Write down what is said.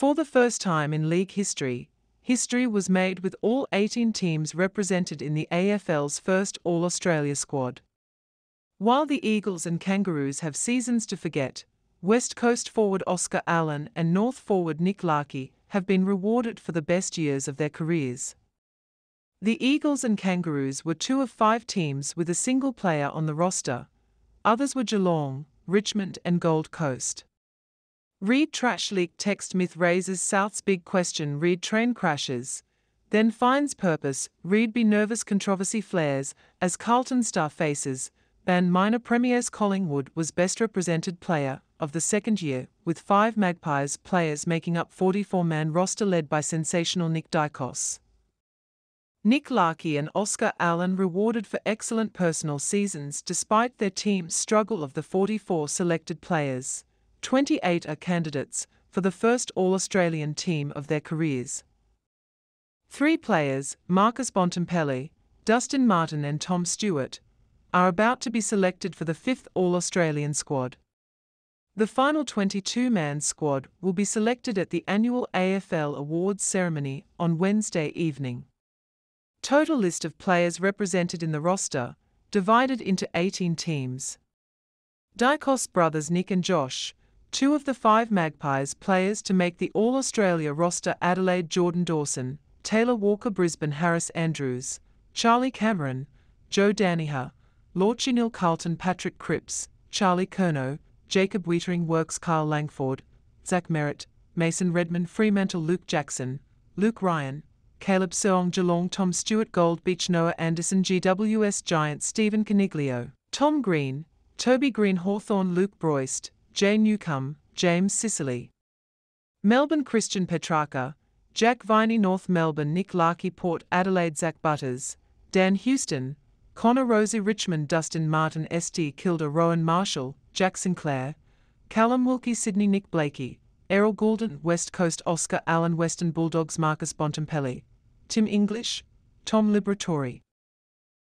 For the first time in league history, history was made with all 18 teams represented in the AFL's first All Australia squad. While the Eagles and Kangaroos have seasons to forget, West Coast forward Oscar Allen and North forward Nick Larkey have been rewarded for the best years of their careers. The Eagles and Kangaroos were two of five teams with a single player on the roster. Others were Geelong, Richmond, and Gold Coast. Read Trash Leak text myth raises South's big question read train crashes. Then finds purpose, Read be nervous controversy flares, as Carlton star faces, ban minor premiers Collingwood was best represented player of the second year, with five Magpies players making up 44-man roster led by sensational Nick Daicos. Nick Larkey and Oscar Allen rewarded for excellent personal seasons despite their team's struggle of the 44 selected players. 28 are candidates for the first All Australian team of their careers. Three players, Marcus Bontempelli, Dustin Martin, and Tom Stewart, are about to be selected for the fifth All Australian squad. The final 22 man squad will be selected at the annual AFL Awards ceremony on Wednesday evening. Total list of players represented in the roster, divided into 18 teams. Daicos brothers Nick and Josh, two of the five Magpies players to make the All Australia roster Adelaide Jordan Dawson, Taylor Walker Brisbane Harris Andrews, Charlie Cameron, Joe Daniher, Lachie Neale Carlton Patrick Cripps, Charlie Curnow, Jacob Weitering Works Kyle Langford, Zach Merrett, Mason Redman Fremantle Luke Jackson, Luke Ryan, Caleb Serong Geelong Tom Stewart Gold Beach Noah Anderson GWS Giant Stephen Coniglio, Tom Green, Toby Greene Hawthorn Luke Breust, Jai Newcombe, James Sicily. Melbourne Christian Petracca, Jack Viney North Melbourne Nick Larkey Port Adelaide Zak Butters, Dan Houston, Connor Rozee Richmond Dustin Martin St Kilda Rowan Marshall, Jack Sinclair, Callum Wilkie Sydney Nick Blakey, Errol Gulden West Coast Oscar Allen Western Bulldogs Marcus Bontempelli, Tim English, Tom Liberatore.